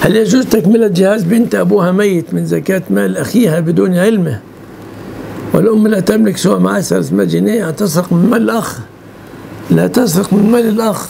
هل يجوز تكملة جهاز بنت أبوها ميت من زكاة مال أخيها بدون علمه؟ والأم لا تملك سوى معها اسمها جنيه تسرق من مال الأخ. لا تسرق من مال الأخ.